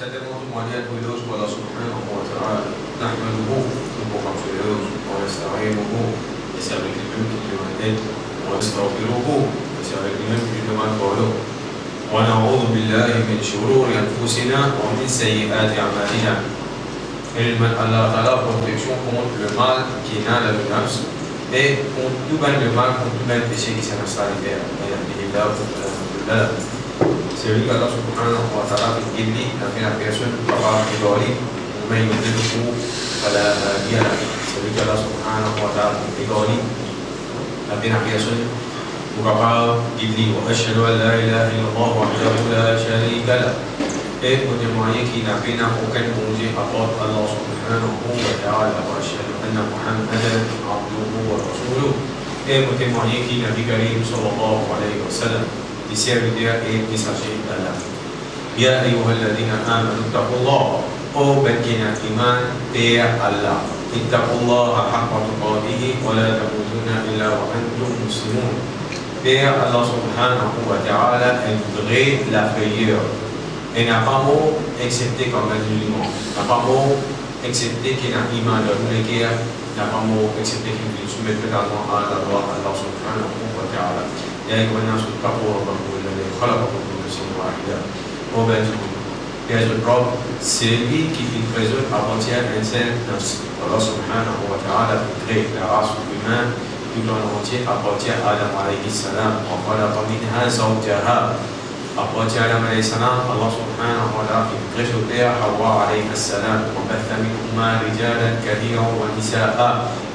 Saber quanto Maria é orgulhoso para subhanahu wa ta'ala, نحمده ونقصره ونستعينه نستعين بملك الوالدين ونستغفره نستعين بملك كما قوله ونعوذ بالله من شرور انفسنا ومن سيئات اعمالنا Réellement, Allah Ta'ala protection contre le mal qui est dans la menace et contre tout bien le mal, contre tout bien le péché qui s'est installé. سيريك الله سبحانه وتعالى في الجن نافينا بيسون وقام بدوري ومن يضلله فلا هادي له سيريك الله سبحانه وتعالى في بدوري نافينا بيسون وقام جدي واشهد ان لا اله الا الله وحده لا شريك له एक मुझे माये की नापीना होकर मुझे अबौत अल्लाह सुबहानहू व तआला व अशहदु अन्ना मुहम्मदन अब्दुहू व रसूलुहू ए मुझे माये की नबी وسلم di serviteur et messager d'Allah. يا أيها الذين آمنوا اتقوا الله أو بكنا إيمان تيا الله اتقوا الله حق تقاته ولا تموتن إلا وأنتم مسلمون Père Allah subhanahu wa ta'ala aimerait la frayeur et n'a pas mot accepté comme un musulman, n'a pas mot accepté qu'il a iman de tous les guerres, n'a pas mot accepté qu'il ne soumette totalement à la loi Allah subhanahu wa ta'ala. ايها الناس اتقوا ربكم الذي خلقكم من نفس واحدة. وما يا رب سيلي كي في فيزون ابونتيان انسان نفس الله سبحانه وتعالى في كريف لا راس الايمان يقول ابونتيان ابونتيان آدم عليه السلام وخلق منها زوجها subhanahu wa ta'ala fit créer sur terre Hawa alayhi salam وبث منهما رجالا كثيرا ونساء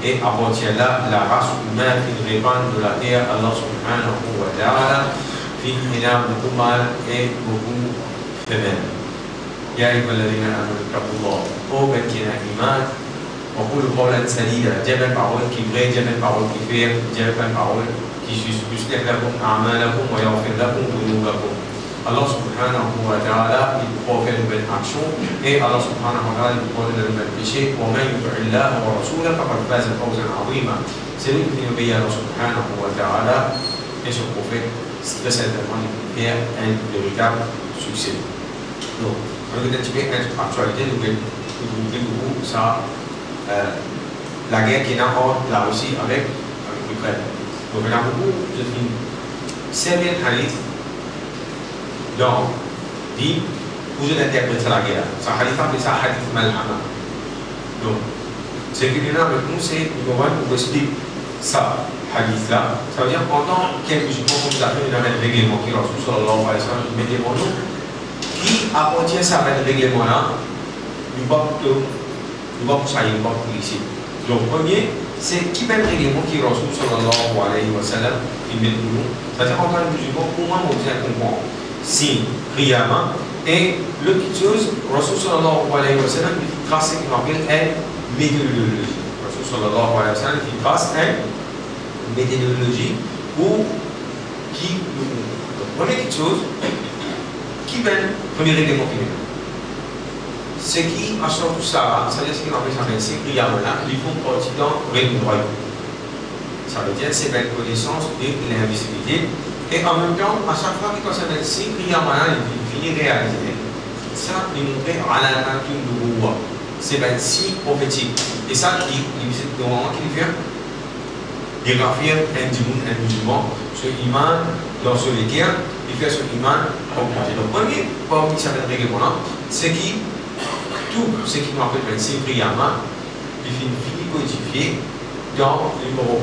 et appartient là la race humaine qui répand de la terre Allah subhanahu wa ta'ala hina beaucoup mâles et beaucoup femelles يا أيها الذين آمنوا اتقوا الله أو بكنا إيمان وقولوا قولا سديدا جمع parole qui vraie جمع parole qui fait جمع parole qui يصلح لكم أعمالكم ويغفر لكم ذنوبكم Allah subhanahu wa ta'ala il vous fait une belle action et Allah subhanahu wa ta'ala il vous pardonne de nouvelles péchés ومن يطع الله ورسوله فقد فاز فوزا c'est lui qui obéit à Allah subhanahu wa ta'ala et son prophète certainement il peut faire un véritable succès donc kalau kita cakap dengan aktualité mungkin mungkin dulu ça euh, la guerre qui est en là aussi avec l'Ukraine donc y a beaucoup je dis certains hadiths donc dit vous la guerre. Ça hadith appelé ça hadith malhama donc ce qui vient avec nous c'est nous devons expliquer ça hadith là ça veut dire pendant quelques jours comme vous avez dans le règlement qui Rasul sallallahu alayhi wa sallam met nous qui appartient à ce règlement-là, nous pas plutôt, nous pas pousser, nous pas ici. Donc, premier, c'est qui le règlement qui Rasul sallallahu alayhi wa qui met nous, c'est-à-dire en tant que musulman, comment on vient Si, prièrement, et l'autre chose, Rasul sallallahu alayhi wa sallam, il trace ce qu'on appelle une méthodologie. Rasul sallallahu alayhi wa sallam, il trace une méthodologie ou qui nous. Donc, première chose, qui vient premier règlement qui vient ce qui a sorti ça c'est-à-dire ce qu'on appelle ça ces prières-là ils font partie d'un royaume ça veut dire c'est une connaissance de l'invisibilité et en même temps à chaque fois qu'il concerne ces prières-là il finit réaliser. Ça il montre à la nature de roi c'est un signe prophétique. Et ça il visite le moment qu'il vient. Il raffirme un dimanche un musulman. Ce iman dans ce lesquels il fait son iman augmenter. Donc, premier parmi certains règlements, c'est qui? Tout ce qui nous appelle 25 prières, il finit codifié dans le numéro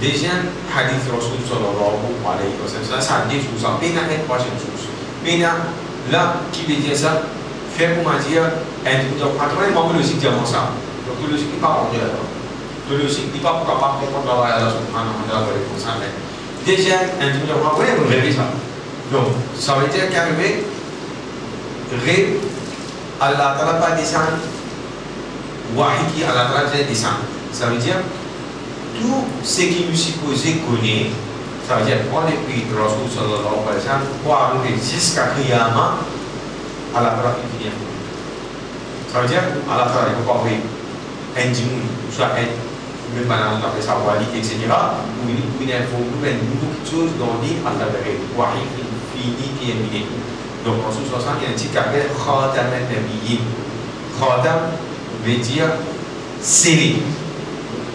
1 Coran. Deuxième hadith Rasul sallallahu alayhi wa sallam, ça dit tout ça, bien à troisième source. Bien là, qui veut dire ça, fait dire, logique ça. Donc, logique n'est pas. Le logique n'est pas de subhanahu wa ta'ala pour mais déjà un demi-heure après, vous ça. Donc, ça veut dire qu'arriver, rêve, Allah Ta'ala pas descendre, qui Allah Ta'ala. Ça veut dire, tout ce qui nous supposé connaître, ça veut dire, on est pris de Rasul pour arriver jusqu'à Qiyamah, Allah Ta'ala finit. Ça veut dire, Allah Ta'ala, il ne peut pas envoyer un djinn, soit un même pendant on appelle ça etc. Il, où il info, il a une chose à qui est miné. Donc, il y a un titre qui. Khatam veut dire.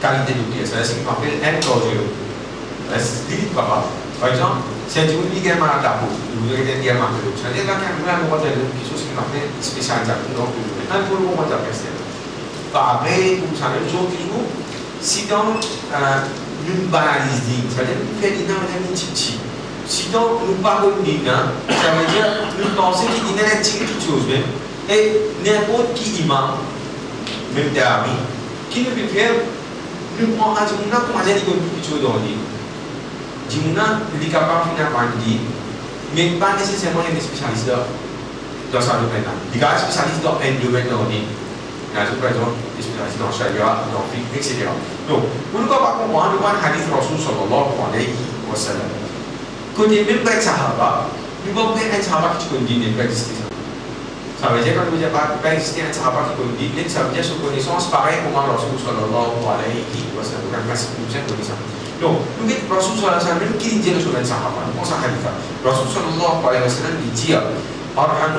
qualité d'outil, c'est-à-dire ce qu'on appelle un cardiologue. C'est limite pas Par exemple, si un type qui a mal à la peau, vous avez un dermatologue, c'est-à-dire qu'il y a un modèle quelque chose qu'on appelle spécialisation dans domaine. Un peu le moment d'après, Pareil, vous savez, les autres jours, si dans nous banalisons, c'est-à-dire nous faisons des petits Sinon, nous parlons d'une, ça veut dire nous pensons qu'il y a une petite chose même. Et n'importe qui imam, même des amis, qui ne peut faire, nous prenons un Dimouna comme un dit comme une chose dans le Dimouna, il est capable de faire un dit, mais pas nécessairement un spécialiste dans ce domaine-là. Il est spécialiste dans un domaine dans le par exemple, des spécialistes dans Sharia, dans le etc. Donc, pour ne pas comprendre, nous avons un hadith Rasul sallallahu alayhi wa sallam. Côté même pas Sahaba, nous avons un Sahaba qui connaît n'est pas existé. Ça veut dire que vous n'avez pas existé un rapport qui politique, ça veut dire que connaissance pareil comme le Rasul sallallahu bukan kasih keputusan connaissance. Donc, nous dites Rasul sallallahu alayhi qui dit le sahabat, sahabat, on s'en khalifa. Rasul sallallahu alayhi wa sallam dit dia, Arhan.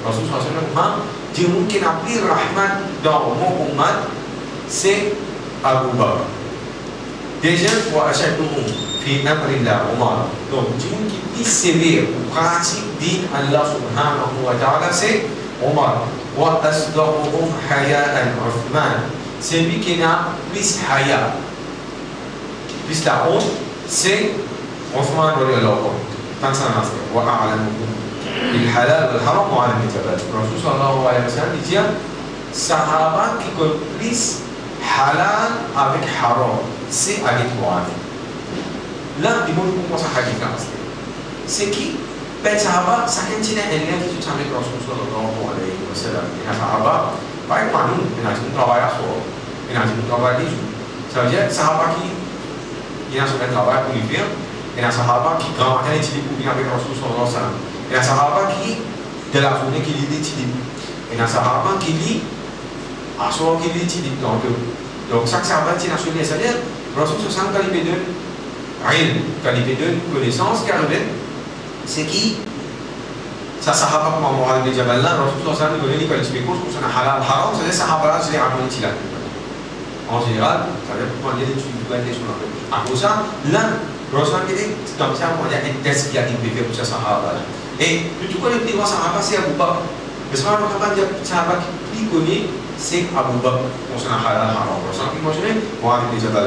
Rasul sallallahu alayhi wa dia mungkin apli rahmat dans mon ummat, c'est Abu Bakr. Déjà. في أمر الله عمر. لوگ جن کی اس سے بھی اقاسی دین اللہ سبحانہ و تعالی سے عمر و اصدقهم حیاء عثمان سے بھی کہنا بس حیاء بس لعون سے عثمان رضی اللہ عنہ تنسا نفر و اعلم الحلال والحرام وعلم التبادل رسول صلى الله عليه وسلم يجي صحابة كي كل بس حلال أبيك حرام. سي أبيك معاني il faut commencer à dire c'est qui ben sakin cina elia qui tu avec Rasul sallallahu alaihi wasallam. Ya sahabat baik manu ina chúng ta ya so ina chúng ta ba đi ça veut dire sahabat qui ina sudah travail pour lui faire et un sahaba qui grand matin étudie pour bien avec Rasul sallallahu. Et un sahaba qui, de la journée, qui lit l'étudie. Et un sahaba qui lit, à soir qui lit l'étudie. Donc, donc chaque sahaba tient à souligner, c'est-à-dire, Rasul sallallahu sallam, quand il fait ilm, quand il fait connaissance, qui arrive, c'est qui ça sahaba comme Mu'adh bin Jabal là, Rasul sallallahu alayhi wa sallam, il donne les courses pour son halal, haram, c'est-à-dire sahaba là, c'est les ramènes qu'il a. En général, ça veut dire pour prendre l'étude du bain des sur À cause ça, là, Rasulullah ini sudah bisa mempunyai tes yang lebih besar sahabat. Eh, itu kan yang sahabat si Abu Bakar. Bersama kapan dia sahabat itu ni si Abu Bakar. Maksudnya halal haram. Rasulullah ini maksudnya Muhammad bin Jabal.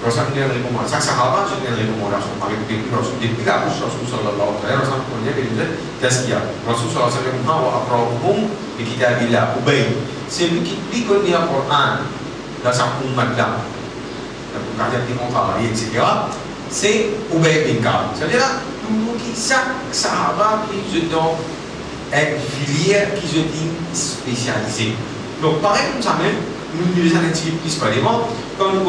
Rasulullah Sak sahaba radıyallahu des qui lit le dans ummat-là, etc., c'est Ubey bin Ka'b. C'est-à-dire qui chaque qui une filière qui se spécialisée. Donc pareil comme ça même, nous utilisons un comme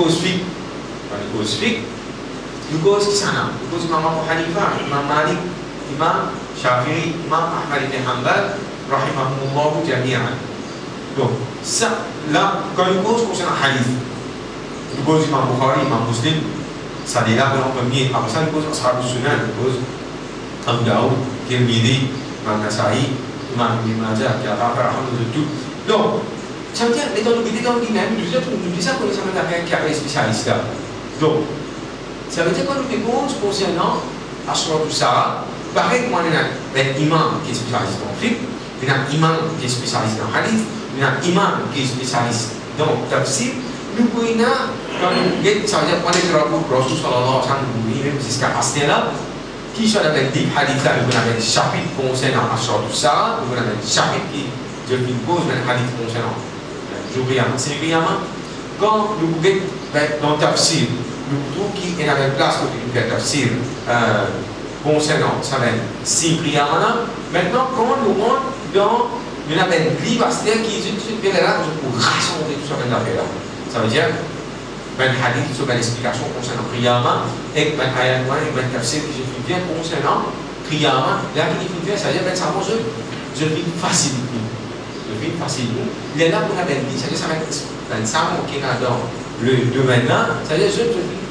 cause fiqh, quand nous cause fiqh, nous cause qui s'en Nous cause Imam Abu Hanifa, Imam Malik, Imam Shafi'i, Imam Ahmad ibn Hanbal, rahimahumullah jami'an. Donc, ça, là, quand il pose concernant hadith, il pose Imam Bukhari, Imam Muslim, ça déjà en premier. Après ça, il pose Ashab Sunan, il pose Abu Daoud, Tirmidhi, Imam Nasa'i, Imam Ibn Majah, qui a fait de tout. Donc, ça veut dire, étant donné dans lui-même, nous disons ça qu'on est un qui est spécialiste là. Donc, ça veut dire qu'on nous dépose concernant Ashra Sarah, pareil, a un imam qui est spécialiste en fiqh, il y a un imam qui est spécialiste en hadith, il y a un imam qui est spécialiste dans tafsir, nous pouvons, quand nous, ça veut dire, on est rapport, qui sont avec des hadiths là, nous avons des chapitres concernant nous avons des chapitres qui, un hadith concernant quand nous pouvons, dans tafsir, nous trouvons qu'il y a une place pour faire tafsir, euh, concernant ça va Cypriana. Maintenant, quand nous rentrons dans une appel qui est là pour rassembler tout ça dans l'affaire. Ça veut dire ben hadith sur une explication concernant Kriyama et ayat et tafsir qui bien concernant Kriyama. Là, qui fait bien, ça veut dire ben ça je je fais facile. Je fais facile. Il est là pour la belle vie, c'est-à-dire ça va être ben ça qui est dans le domaine là, c'est-à-dire je vais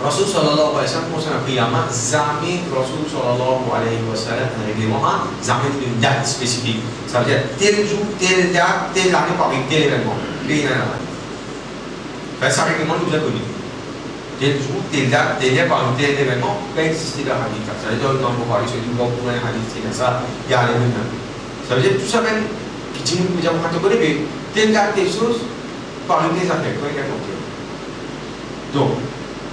Rasul sallallahu alayhi wa sallam concernant Qiyamah, jamais Rasul sallallahu alayhi wa sallam un règlement, jamais une date spécifique. Ça veut dire tel jour, telle date, telle année, par tel événement. Ben, ça règlement nous a connu. Tel jour, tel date, tel lieu, par tel événement, peut exister dans la hadith. Ça veut dire dans le Bukhari, c'est du bon pour un hadith, c'est ça, il y a les mêmes. Ça veut dire tout ça même, qui dit nous, nous avons catégorie, mais tel date, telle chose, par les affaires, quoi, Donc,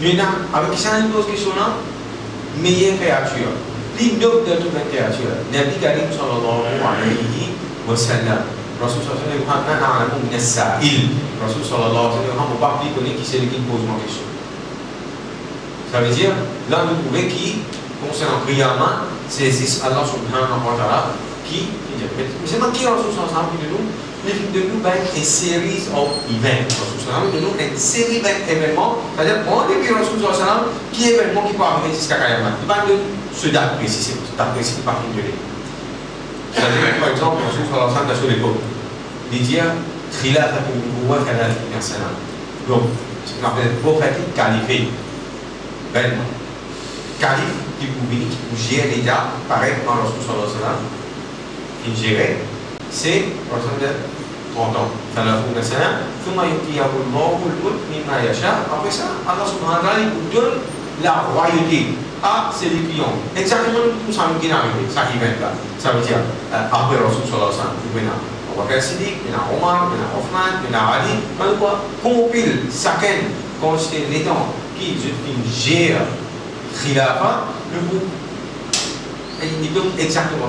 Maintenant, avec il pose question là, meilleure créature, l'idole de toutes les créatures, Nabi Karim sallallahu alayhi wa sallam. Rasul sallallahu alayhi wa sallam, na'alamu min as-sa'il. Rasul sallallahu alayhi wa sallam, on ne pas connaître qui c'est qui pose ma question. Ça veut dire, là, nous trouvons qui, concernant brièvement, c'est Allah subhanahu wa ta'ala qui, qui Misalnya kira Rasulullah SAW dulu, series of events. Rasulullah SAW dulu une série ben, d'événements, c'est-à-dire on début Rasulullah SAW, qui événement qui peut arriver jusqu'à Kayaman. Il parle de ce date précis, c'est date précis qui de C'est-à-dire par exemple, a sur il dit Donc, ce qu'on appelle prophétique califé. Bellement. Calife qui qui gérer l'État, pareil dans ingérer, c'est pendant Après ça, Allah subhanahu wa ta'ala donne la royauté à ses clients. Exactement ça ça qui là. Ça veut dire, après Rasul sallallahu alayhi il y a Omar, il chacun quand c'est qui gère le. Il exactement.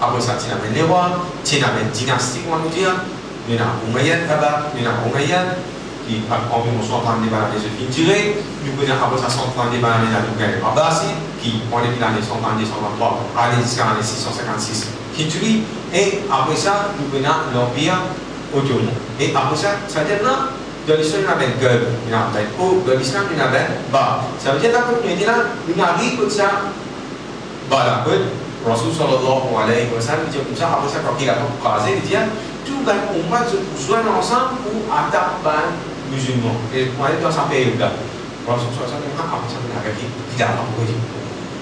Après ça, tu amènes les rois, tu amènes dynastique, on va nous dire. Il y a Umayyad là-bas, a qui a environ 130 débats des œufs tirés. Nous après ça 130 débats des œufs Abbasi, qui, on est l'année 132, 123, allez jusqu'à l'année 656 Hijri. Et après ça, nous l'Empire ottoman. Et après ça, ça veut dans il y a il y a l'islam, a bas. Ça là, nous comme ça, bas là, Rasul রসুল সাল্লাম apa মুসা আবু apa রাকিরাহ dia দিয়া juga umat usulan Rasul ku adaban Muslim. Eh, kemarin tuh sampai juga Rasul SAW memang apa sampai harga tidak apa gue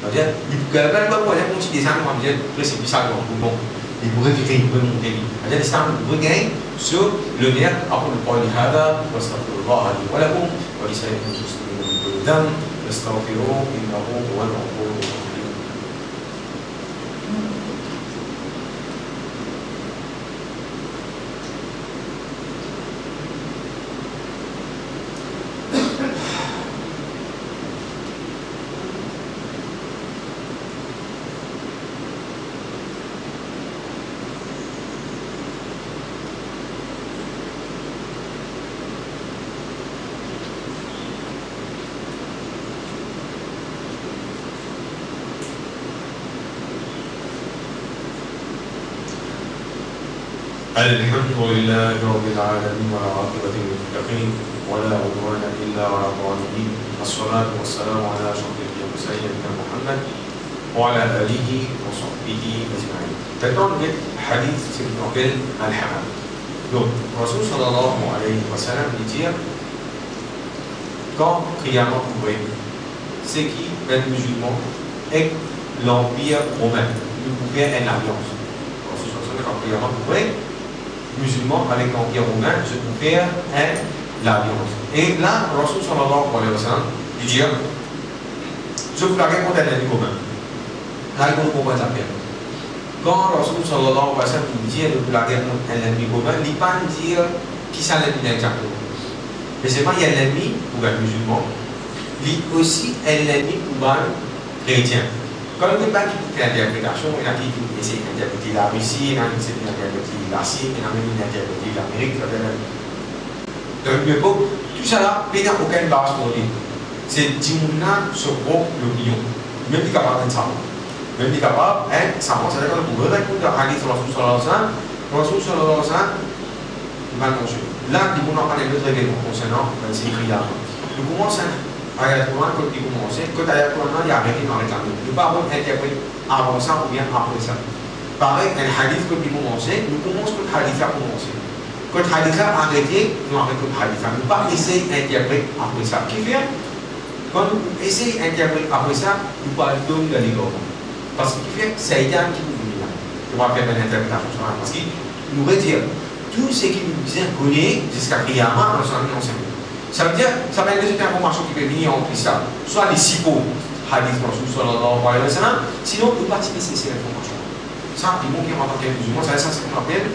Maksudnya nah, dibugarkan tuh banyak kunci di sana, maksudnya terus bisa gue ngomong. Dibuka fikir gue mungkin. aja di sana gue gay, so lo dia aku lupa lihada, wassalamualaikum, waalaikumsalam, waalaikumsalam, waalaikumsalam, waalaikumsalam, waalaikumsalam, waalaikumsalam, waalaikumsalam, waalaikumsalam, الحمد لله رب العالمين والعاقبة للمتقين ولا عدوان إلا على الظالمين الصلاة والسلام على أشرف المرسلين سيدنا محمد وعلى آله وصحبه أجمعين. Le hadith, c'est qu'on appelle Al-Hamad. Donc, Rasul sallallahu alayhi wa sallam dit quand Qiyamah pourrait, c'est qui un musulman et l'Empire romain, nous pouvions une alliance. Rasul sallallahu alayhi wa sallam, quand Qiyamah pourrait, musulmans avec l'Empire romain se faire hein, l'alliance. Et là, Rasul sallallahu alayhi wa sallam dit dire je vous la réponds à l'ennemi commun. Là, il faut comprendre ça bien. Quand Rasul sallallahu alayhi wa sallam dit de vous la réponds à l'ennemi commun, il ne pas dire qui c'est l'ennemi exactement. Mais c'est pas il y a l'ennemi pour un musulman, il y a aussi un ennemi pour un chrétien. Quand on débat qui fait l'interprétation, il y a qui essaie d'interpréter la Russie, il y a qui essaie d'interpréter la Chine, il y a même d'interpréter l'Amérique, donc l'époque, tout ça là, il n'y a aucune base pour lui. C'est Dimouna sur gros l'opinion. Même il est capable de savoir. Même il est capable, hein, savoir, c'est-à-dire que pour répondre à Hadith Rasul sallallahu alayhi wa sallam, Rasul sallallahu alayhi wa sallam, il va le Là, Dimouna a parlé de règlement concernant ces cris-là. Nous commençons ayat Quran quand il commence, quand ayat Quran il y a arrêté dans le canon. Nous pas interpréter avant ça ou bien après ça. Pareil, un hadith quand il commence, nous commençons quand le hadith a commencé. Quand le hadith a arrêté, nous arrêtons le hadith. Nous pas essayer d'interpréter après ça. Qui fait? Quand nous essayons d'interpréter après ça, nous donner de l'égard. Parce qu'il fait, c'est Aïdan qui nous dit là. On va faire une interprétation Parce qu'il nous retire tout ce qui nous disait connaît jusqu'à Qiyamah, nous sommes enseignés. Ça veut dire, ça va être informations qui peuvent venir en ça. Soit les six pots, hadith Rasul sallallahu alayhi wa sallam, sinon on ne peut pas utiliser ces informations. Ça, ils vont qui en tant que musulman, ça c'est ce qu'on appelle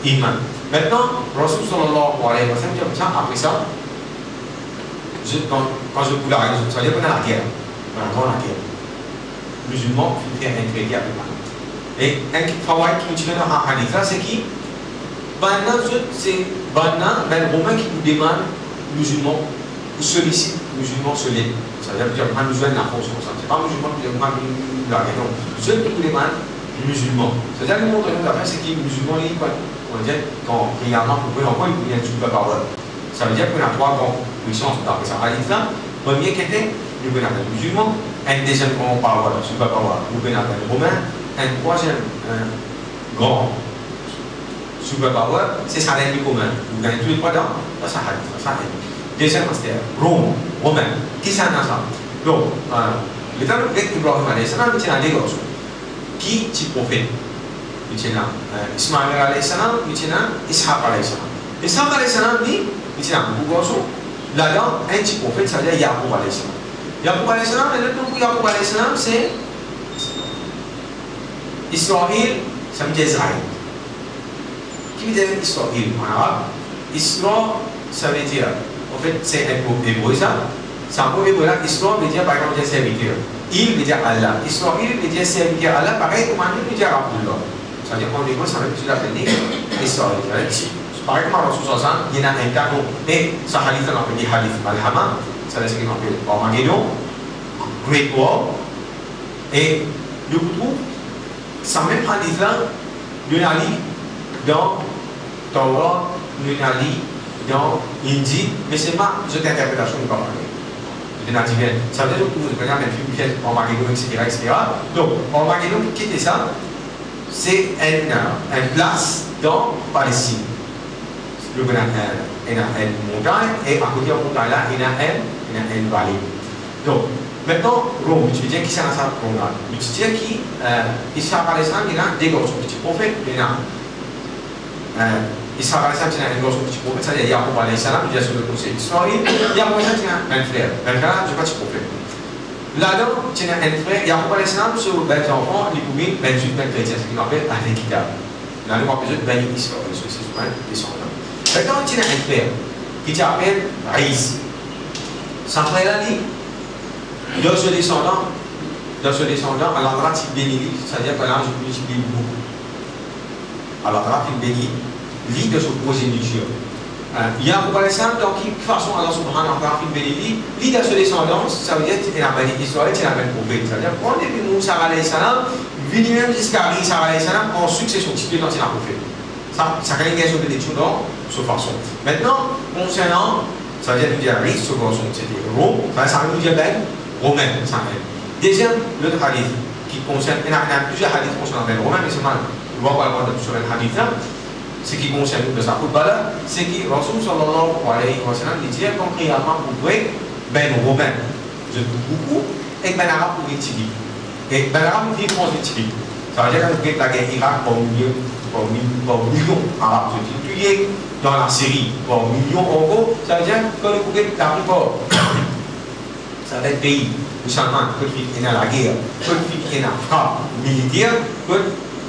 iman. Maintenant, Rasul sallallahu alayhi wa sallam, ça, après ça, je, quand, quand je vous la ça veut dire a la guerre. Encore la guerre. Musulman, il fait un crédit avec. Et un travail qui nous tient dans un hadith là, c'est qui? Maintenant, c'est maintenant, ben, Romain qui nous demande musulman ou sollicite musulman solide. Ça veut dire pas de la force comme ça. C'est pas musulman qui demande la non. Ceux qui vous demandent musulman. C'est-à-dire que le monde c'est qui musulman, il quoi On dit quand réellement vous pouvez encore il y a une super parole. Ça veut dire qu'on a trois grandes puissances dans ça. À l'islam, premier qui était le ben musulman, un deuxième grand parole, super parole, le ben romain, un troisième grand super power, c'est ça l'ennemi commun. Vous gagnez tous les trois dans, ça hadith, ça hadith. Deuxième master, Rome, Romain. Qui c'est ça Donc, l'état de grec Ibrahim alayhi salam, il tient à Lagos. Qui est prophète Il tient à Ismaël alayhi salam, il tient à Ishaq alayhi salam. Ishaq alayhi salam, il tient à Bougoso. Là-dedans, un petit prophète, ça veut dire Yacoub alayhi salam. Yacoub alayhi salam, et le nom de Yacoub alayhi salam, c'est Israël, ça veut dire Israël. Qui veut dire Israël en arabe Isra, ça veut dire, en fait, c'est un mot hébreu ça. C'est un mot hébreu là. Isra veut dire, par exemple, serviteur. Il veut dire Allah. Israël veut dire serviteur Allah. Pareil, comme on veut dire Abdullah. Ça veut dire qu'en hébreu, ça veut dire l'appeler Israël. Pareil comme Rasul Sallallahu il y a un canon. Et ça hadith, on appelle hadith al-Hama. Ça veut dire qu'on appelle Armageddon, Great War. Et du coup, ça même hadith là, il y a dans mais c'est pas cette interprétation de parler. De. Ça veut dire que vous un film qui Armageddon, etc., etc. Donc, qui était ça? C'est une, une place dans Palestine. Le il y une montagne, et à côté de la montagne il y a une. Donc, maintenant, Rome, tu dis qui c'est là? Tu dis qui, Israël Palestine, il y a des il y a Y a des gosses, petit c'est-à-dire a Palestine, il a un un un ben il ben, ben. Là, ben descendant. Un dans ce descendant, il là. L'endroit il bénit, lit de son progéniture. Il y a un exemple, donc, de toute façon, Allah subhanahu wa ta'ala, il bénit, lit de ce descendance, ça veut dire qu'il a béni Israël, qu'il a béni prophète. C'est-à-dire, quand depuis Moussa alayhi salam, venu même jusqu'à Isa alayhi salam, en succession, titulé dans il a prophète. Ça, ça a une question de l'étude dans cette façon. Maintenant, concernant, ça veut dire, nous dire, ce garçon, c'était Rome, ça veut dire, ben, romain, ça Deuxième, le hadith qui concerne, il y a, plusieurs hadiths concernant les romains, mais c'est mal, on va pas parler sur le hadith là. Ce qui concerne le c'est que ben je dis beaucoup, et ben pour. Et ben arabe pour étudier. Ça veut dire que la guerre Irak pour millions, pour millions arabes, je dis, dans la Syrie pour millions en ça veut dire que pouvez la plupart certains pays que y a la guerre, que y a la frappe militaire, que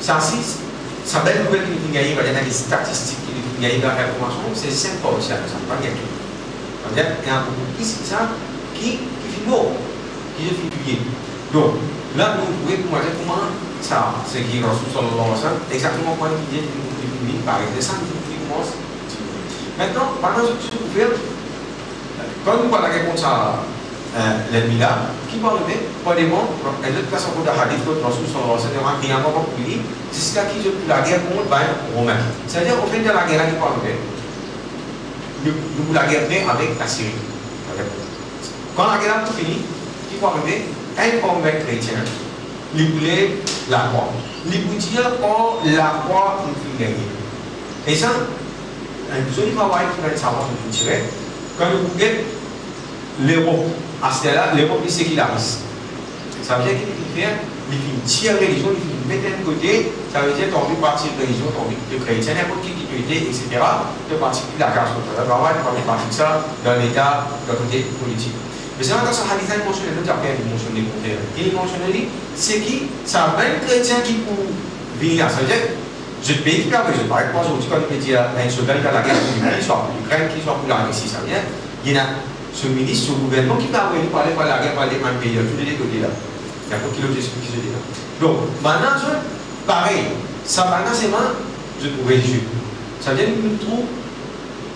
ça c'est ça belle nouvelle qui nous gagne, il y a des statistiques qui nous gagnent dans l'information, c'est 5 ça ne pas gagner. C'est-à-dire, il y a beaucoup plus ça qui qui fait mort, qui est figuré. Donc, là, nous pouvons voir comment ça, c'est qui Rasul sallallahu alayhi wa sallam, exactement comment il dit, par exemple, ça, il commence. Maintenant, pendant ce que je faire, quand nous parlons de comme ça, l'ennemi là, qui va lever, probablement, et de toute façon, pour le hadith que Rasul sallallahu alayhi wa sallam a rien encore publié, c'est ce qui est la guerre contre les Romains. C'est-à-dire, au fin de la guerre, qui va lever, nous la guerre avec la Syrie. Quand la guerre est finie, qui va lever, un convaincu chrétien, il voulait la croix. Il voulait dire que la croix nous fait gagner. Et ça, un joli travail qui va être savoir ce que quand vous regardez l'Europe, à ce là est séculariste. Ça veut dire qu'il fait, il fait tirer religion, il fait mettre d'un côté, ça veut dire envie de partir de religion, as envie de chrétien, n'importe qui qui dit, etc. Tu as parti de la carte le tu as partir de ça dans l'État, d'un côté politique. Mais c'est ce hadith mentionné, le. Il mentionné, c'est qui va un chrétien qui pour venir, ça veut dire je permet, je par exemple, aujourd'hui, quand on peut dire un soldat qui a la guerre pour l'Ukraine, pour la Russie, ça veut il y a ce ministre, ce gouvernement qui va venir parler par la guerre, par les mêmes pays, les là. Il y a beaucoup qui l'objectif qui se dit. Donc, maintenant, pareil, ça maintenant c'est moi, je religieux. Ça que nous trouvons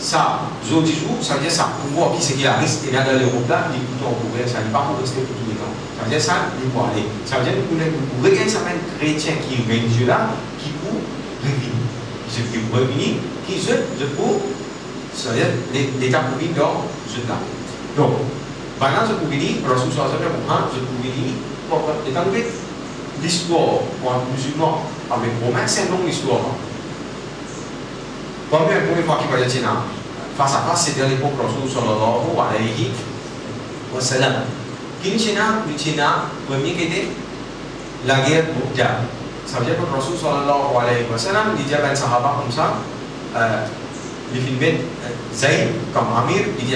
ça, aujourd'hui jour, ça veut dire ça, pouvoir qui c'est qui risque, et là dans l'Europe là, il est en pouvoir, ça n'est pas pour rester pour les temps. Ça veut dire ça, il faut aller. Ça veut dire que nous regardons certains chrétiens qui sont religieux là, qui pour revenir. Qui pour revenir, qui se, je pour, ça veut dire l'État pour vivre dans ce là. Je pouvais dire, Rasul Sallallahu je pouvais dire, étant donné l'histoire pour un musulman avec Romain, c'est une longue histoire. Première, première fois qu'il va dire face à face, c'était à l'époque Rasul Sallallahu alayhi wa sallam. Kini China, di China, premier qui était la guerre mondiale. Ça veut dire que Rasul Sallallahu alayhi wa sallam, il dit à un sahaba comme ça, euh, comme Amir, il dit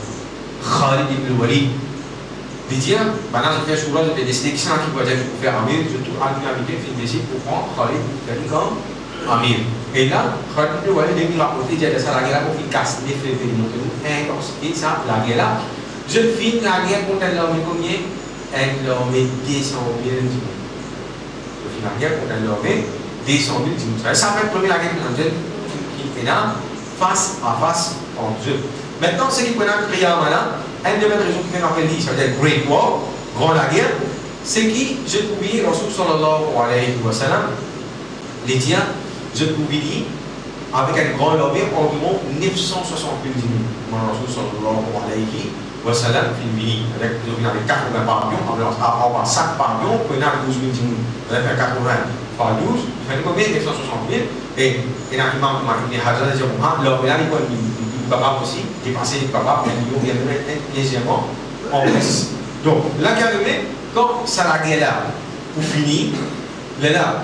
Khalid ibn Walid. Il dit, maintenant je décider qui dire pour faire Amir, je trouve un invité qui décide pour prendre Khalid ibn comme Amir. Et là, Khalid ibn Walid est venu il dit, ça la guerre pour il intensité, ça, la guerre. Je finis la guerre contre combien? Elle l'armée 200 000 Je finis la guerre contre l'armée descendu du Moussa. Ça fait la première guerre là, face à face en. Maintenant, ce qui crié à Mala, une des raisons qui fait appel dit, ça veut dire Great War, grande guerre, c'est qui, je pouvais, Rasul sallallahu alayhi wa sallam, les dire, je dire, avec un grand lobby, environ 960 000 dîmes. Rasul sallallahu alayhi wa sallam, fini, avec, avec 80 par avion, avoir 5 par avion, on a 12 000 dîmes, avec 80 par 12, il fait combien 960 000, et il y a un imam, il a Hajar, il y a l'homme, capable aussi, les capables, mais il y a légèrement en baisse. Donc, la carrière, quand ça la guerre là, pour finir, là,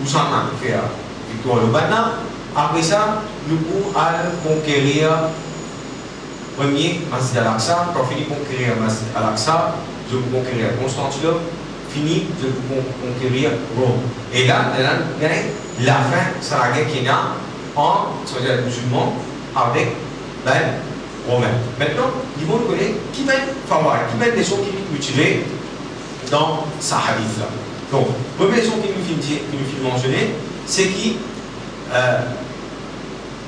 nous sommes en faire victoire le Bana. Après ça, nous pouvons conquérir premier Masjid al-Aqsa. Quand finir conquérir Masjid al-Aqsa, je peux conquérir Constantinople. Fini, je peux conquérir Rome. Et là, la fin, c'est la guerre qui est là en, c'est-à-dire musulmans, avec ben, romain. Maintenant, ils vont nous connaître qui être favorable, qui être les choses qui vont utiliser dans sa hadith là. Donc, première leçon qu'il nous fait, nous mentionner, c'est qui, euh,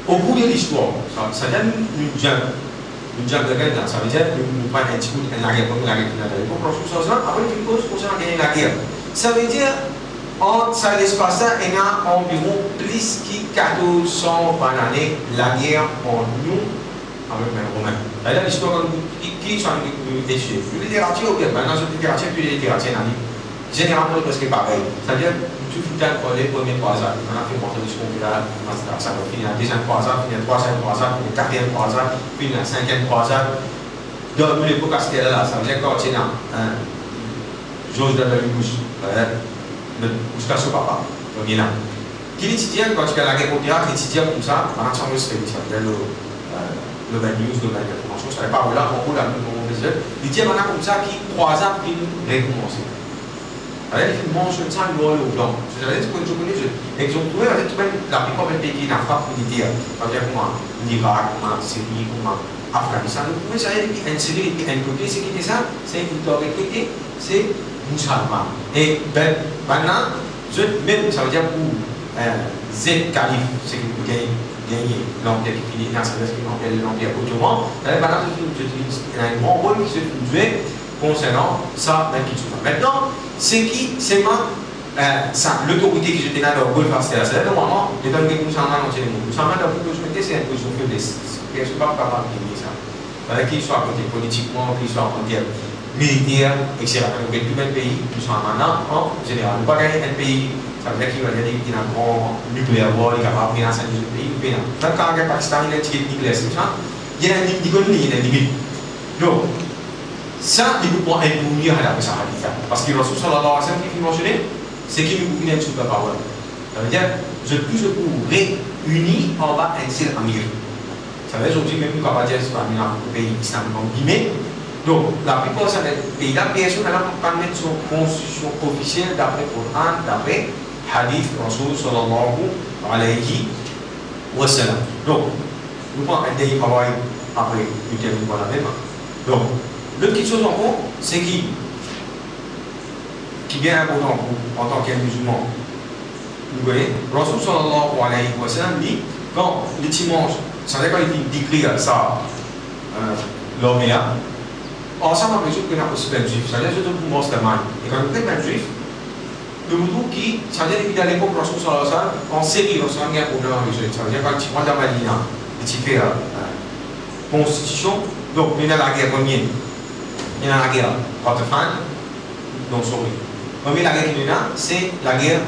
bout de l'histoire, ça, ça donne une jungle. Une veut dire nous coup de guerre, la guerre pas la guerre. Ça veut dire, ça l'espace il y a environ plus de 1400 années la guerre en nous avec les Romains. Là, l'histoire qui sont étudiés. La littérature, ok, maintenant, la littérature, puis presque pareil. C'est-à-dire, tu fais les premiers croisades. On a fait monter ça va finir deuxième croisade, troisième croisade, puis la quatrième croisade, puis la cinquième croisade. Dans à là, ça Bouche, jusqu'à ce papa, premier là. Qui quand tu fais la guerre comme ça, on a changé ce que tu as le bad news, le bad information, ça n'est pas là, on roule à nous, Il dit, on a comme ça qui croise, puis récompenser. Alors, il mange noir au blanc. C'est-à-dire que je connais, exemple, vois, la plupart des n'ont pas militaire. Par-exemple, moi, l'Irak, moi, Syrie. Vous pouvez savoir qu'un Syrie, un côté, c'est qui ça C'est une autorité, c'est musulman. Et ben, maintenant, même, ça veut dire pour euh, Z gagner l'Empire qui finit, l'Empire ottoman. Maintenant, il y a un grand rôle qui se jouait concernant ça, Maintenant, c'est qui, c'est moi, euh, ça, l'autorité qui j'étais là dans le golf c'est normalement, les donne des musulmans dans le monde. Musulmans, dans le je mettais, c'est une position faiblesse. Je ne suis pas capable de gagner ça. Qu'il soit à côté politiquement, qu'il soit à côté militaire, etc. Donc, il y a plus pays, musulmans, en général. Nous pas gagner un pays ça veut dire qu'il va y avoir un grand nucléaire, il est capable de financer un pays. Même quand le Pakistan il a tiré nucléaire, il y a limite, il y a une limite. Donc, ça, il faut prendre un bouillon à la hadith. Parce que Rasul sallallahu alayhi wa sallam, qui mentionné, c'est qu'il nous connaît sous la parole. Ça veut dire, je plus je pour réunir en bas un seul amir. Ça veut dire aujourd'hui, même quand on va dire c'est un pays islamique, guillemets, donc, la plupart des pays-là, bien sûr, elle n'a pas mettre son constitution officielle d'après le Coran, d'après hadith Rasul sallallahu alayhi wa sallam. Donc, nous prenons un dernier travail après, nous terminons par la même. Donc, l'autre petite chose encore, c'est qui qui vient important pour, en tant qu'un musulman. Vous voyez, Rasul sallallahu alayhi wa sallam dit, quand les dimanches, ça dire quand il décrit ça, euh, l'homme est ensemble avec y a de dire que le monde Et quand vous êtes juif, le moudou qui, ça veut dire qu'à l'époque, en série, lorsqu'on a un problème avec eux, ça veut dire quand tu prends la et tu fais la constitution, donc il y a la guerre première, il y a la guerre contre Fan, donc sorry. Première la guerre qui est là, c'est la guerre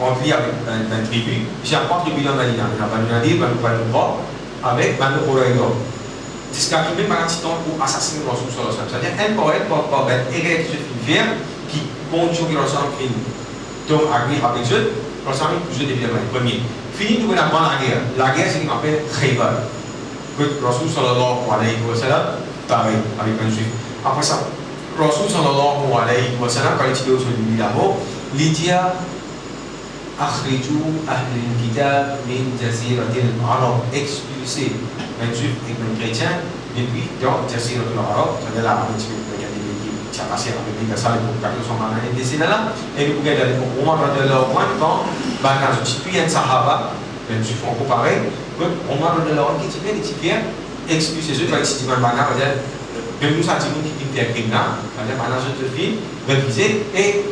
entre avec une tribu, j'ai un tribu dans Madina, il y a Banu Nadir, Banu Banu avec. Jusqu'à qui même un petit temps pour assassiner Rasul sallallahu alayhi wa sallam. C'est-à-dire un poète, poète, et qui qui continue Rasul donc agri avec eux, Rasul toujours évidemment premier. Fini nous avons la guerre. La guerre c'est ce qu'on appelle Khaybar. Que Rasul sallallahu alayhi wa sallam, pareil, avec un juif. Après ça, Rasul sallallahu alayhi wa sallam, quand il était au celui là-haut, il dit أخرجوا أهل الكتاب من جزيرة العرب expulsez même juif et même chrétien, depuis c'est là on que qui a passé en 1900 les sont malades et là. Et nous pouvons aller au moment de leur point quand, quand un sahaba, même juif on comparait, au moment de leur qui dit bien, qui bien, excuse Jésus, quand il dit bien, bah, quand même nous sentiments qui dit de révisé, et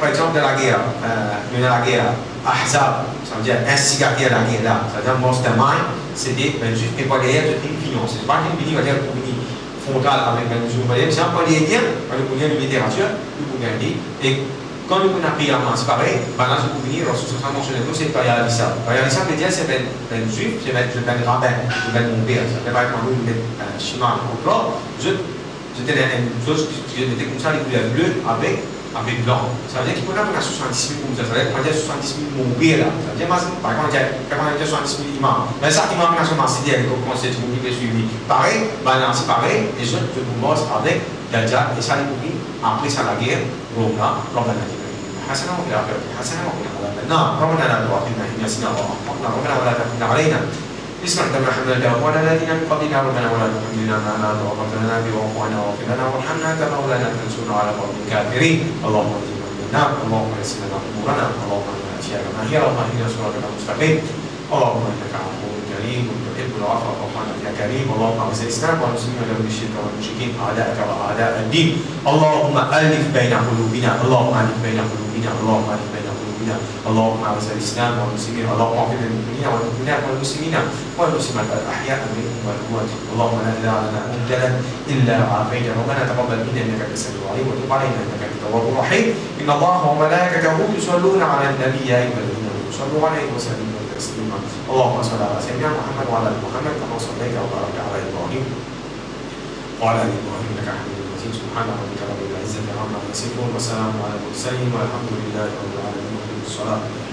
par exemple, la guerre, euh, de la guerre, Ahzab, ça veut dire instigateur de la guerre là, ça veut dire mastermind, c'était ben, pas derrière, c'était une finance, c'est pas on dire pour une frontale avec ben, nous, c'est un peu les liens, par le de littérature, nous gagnons, et quand nous avons appris à c'est pareil, pendant ce souvenir, lorsque ce sera mentionné, c'est Paya Alissa. Paya Alissa veut dire c'est ben, ben c'est ben, ben c'est ben mon père, ça fait pas quand nous, ben chinois, encore, j'étais comme ça, les couleurs bleues avec avec blanc. Ça veut dire qu'il peut avoir 70 000 comme ça. Ça veut dire qu'on a 70 000 mon père là. Ça veut dire, par exemple, quand on a 70 000 imams, mais ça, imam national, c'est dire comment c'est tout le suivi. Pareil, ben c'est pareil, les autres, je vous montre avec Dajjal et ça, les après ça, la guerre, Rome là, Rome là, حسنا وفي الآخرة حسنا وقنا عذاب النار ربنا لا تؤاخذنا إن نسينا وأخطأنا ربنا ولا تحمل علينا اسمع كما حملت أخوانا الذين من قبلنا ربنا ولا تحملنا ما لا طاقة لنا به واعف عنا واغفر لنا وارحمنا كما مولانا فانصرنا على قوم الكافرين اللهم اجعلنا من النار اللهم يسر لنا أمورنا اللهم اجعلنا أشياء ما هي اللهم اهدنا صراطك المستقيم اللهم إنك عفو كريم تحب العفو فاعف يا كريم اللهم اعز الاسلام والمسلمين ولا الشرك والمشركين اعداءك واعداء الدين اللهم الف بين قلوبنا اللهم الف بين قلوبنا اللهم الف بين قلوبنا اللهم اعز الإسلام والمسلمين. اللهم اغفر للمؤمنين والمؤمنات والمسلمين والمسلمات الأحياء منهم والأموات. اللهم لا تدع لنا مبتلا إلا عافيته ربنا تقبل منا إنك أنت السميع العليم. وتب علينا إنك أنت التواب الرحيم. إن الله وملائكته يصلون على النبي يا أيها الذين صلوا عليه وسلموا تسليما. اللهم صل على سيدنا محمد وعلى آل محمد كما صليت وباركت على إبراهيم وعلى آل إبراهيم إنك حميد مجيد. سبحان ربك رب العزة عما يصفون وسلام على المرسلين والحمد لله رب العالمين. 说了。